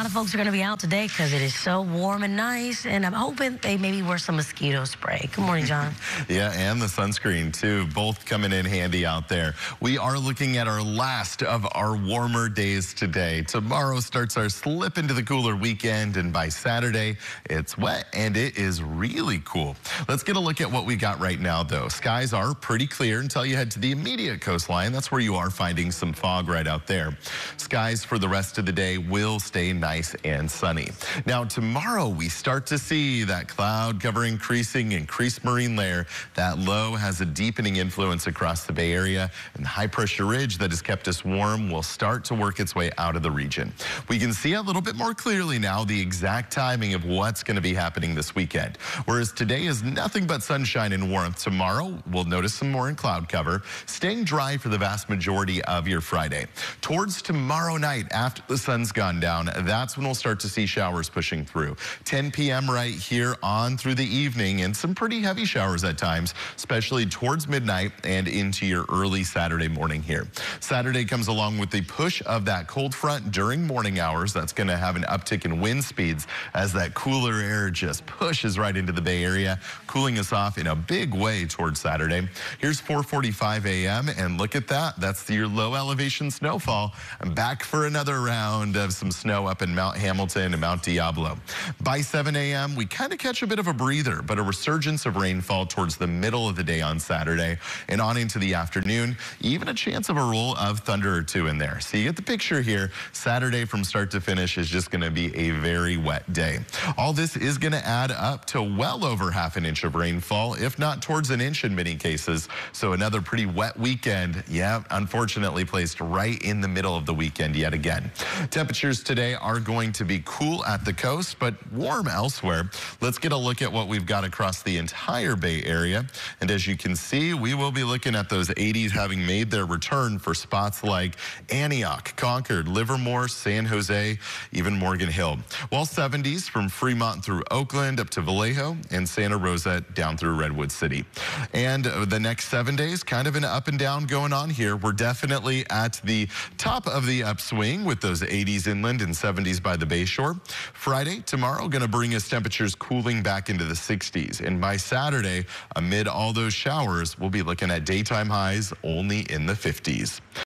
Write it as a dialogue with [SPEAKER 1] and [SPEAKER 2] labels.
[SPEAKER 1] lot of folks are going to be out today because it is so warm and nice, and I'm hoping they maybe wear some mosquito spray. Good morning, John.
[SPEAKER 2] yeah, and the sunscreen, too. Both coming in handy out there. We are looking at our last of our warmer days today. Tomorrow starts our slip into the cooler weekend, and by Saturday, it's wet and it is really cool. Let's get a look at what we got right now, though. Skies are pretty clear until you head to the immediate coastline. That's where you are finding some fog right out there. Skies for the rest of the day will stay nice and sunny. Now, tomorrow we start to see that cloud cover increasing, increased marine layer. That low has a deepening influence across the Bay Area, and the high pressure ridge that has kept us warm will start to work its way out of the region. We can see a little bit more clearly now the exact timing of what's going to be happening this weekend. Whereas today is nothing but sunshine and warmth. Tomorrow, we'll notice some more in cloud cover, staying dry for the vast majority of your Friday. Towards tomorrow night, after the sun's gone down, that's when we'll start to see showers pushing through. 10 p.m. right here on through the evening and some pretty heavy showers at times, especially towards midnight and into your early Saturday morning here. Saturday comes along with the push of that cold front during morning hours. That's going to have an uptick in wind speeds as that cooler air just pushes right into the Bay Area, cooling us off in a big way towards Saturday. Here's 4:45 a.m. and look at that. That's your low elevation snowfall. I'm back for another round of some snow up in Mount Hamilton and Mount Diablo. By 7 a.m., we kind of catch a bit of a breather, but a resurgence of rainfall towards the middle of the day on Saturday and on into the afternoon. Even a chance of a roll of thunder or two in there. So you get the picture here. Saturday from start to finish is just going to be a very wet day. All this is going to add up to well over half an inch of rainfall, if not towards an inch in many cases. So another pretty wet weekend. Yeah, unfortunately placed right in the middle of the weekend yet again. Temperatures today are going to be cool at the coast, but warm elsewhere. Let's get a look at what we've got across the entire Bay Area. And as you can see, we will be looking at those 80s having made their return for spots like Antioch, Concord, Livermore, San Jose, even Morgan Hill. While 70s from Fremont through Oakland up to Vallejo and Santa Rosa down through Redwood City. And uh, the next seven days, kind of an up and down going on here. We're definitely at the top of the upswing with those 80s inland and 70s by the Bayshore. Friday, tomorrow, going to bring us temperatures cooling back into the 60s. And by Saturday, amid all those showers, we'll be looking at daytime highs only in the 50s.